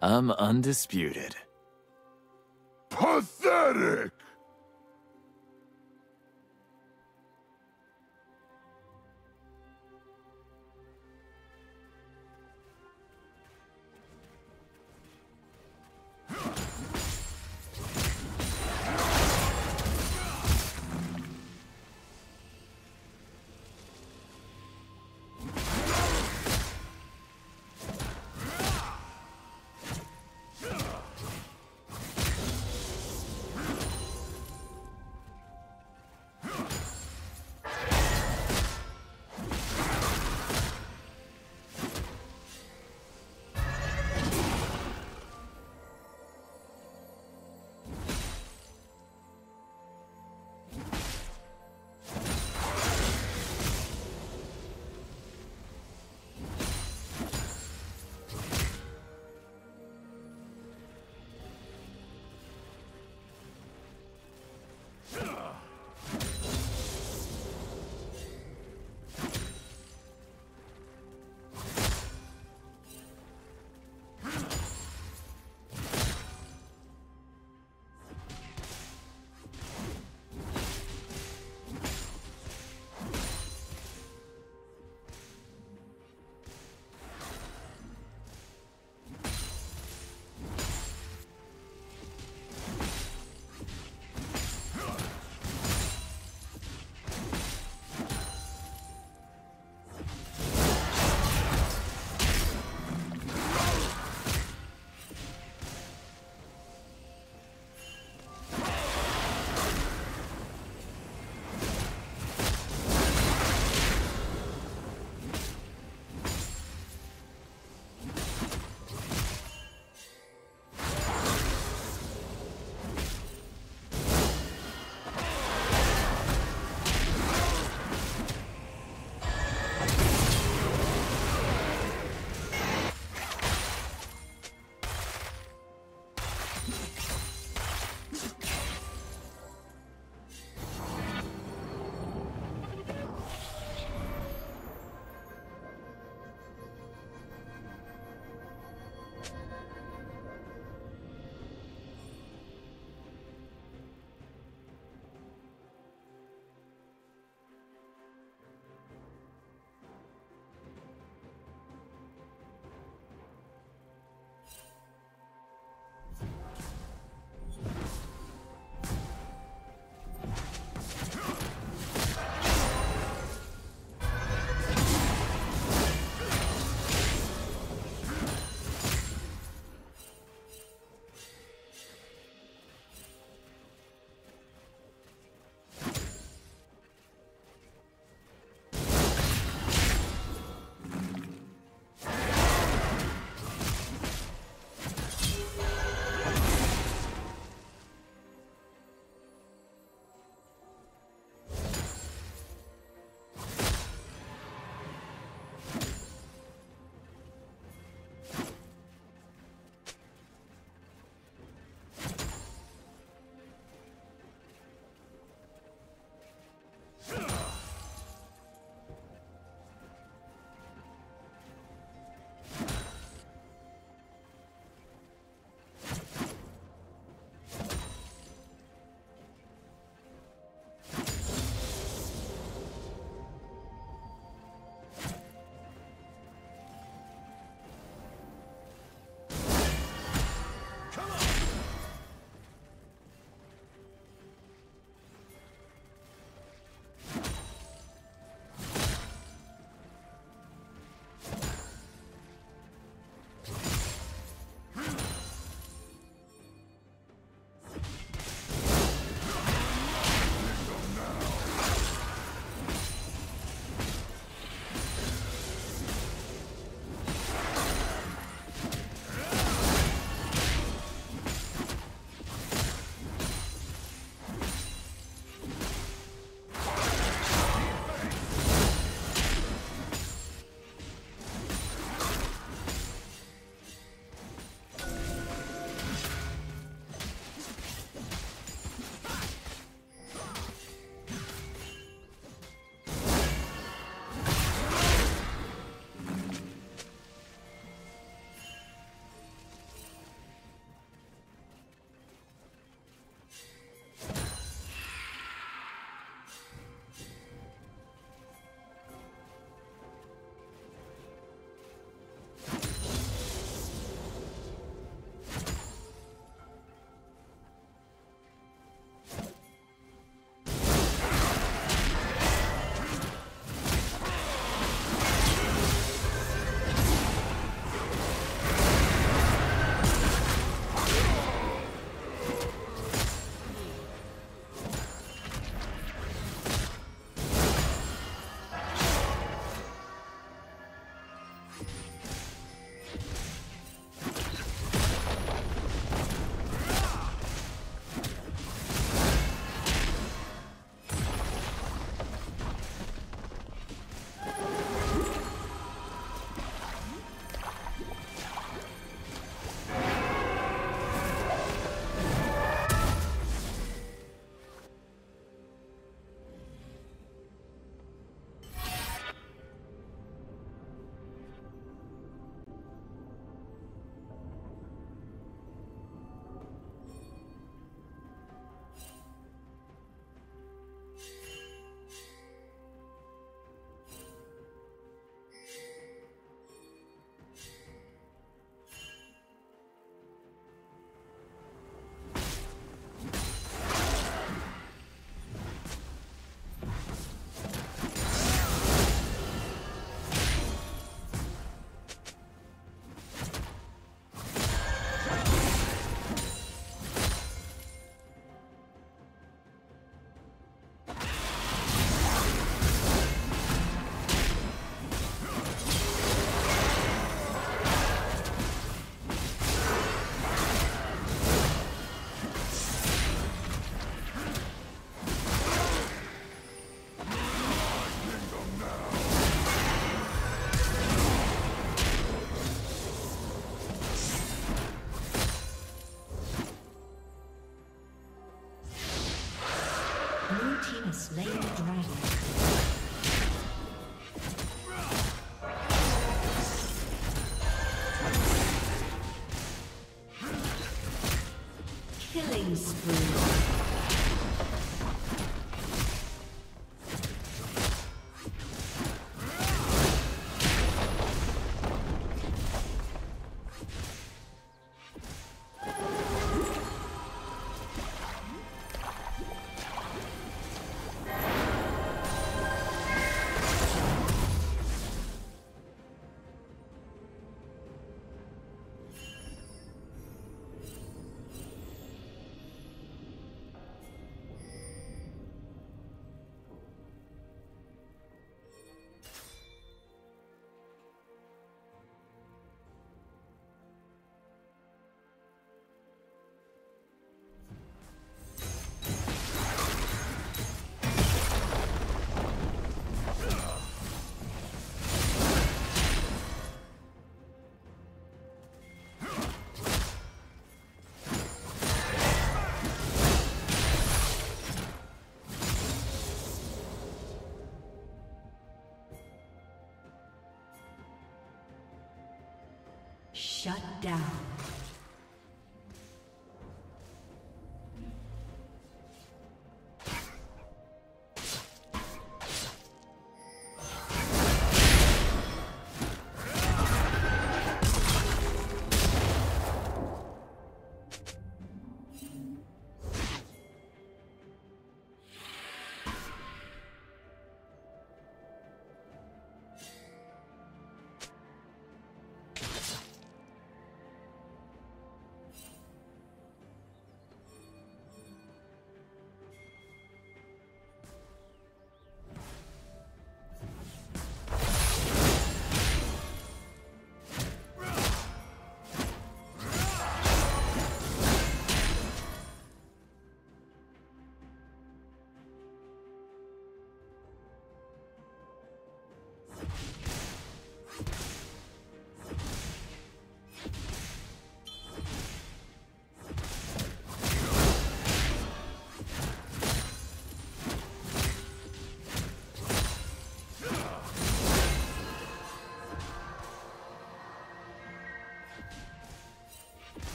I'm undisputed. Pathetic! Shut down.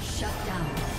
Shut down.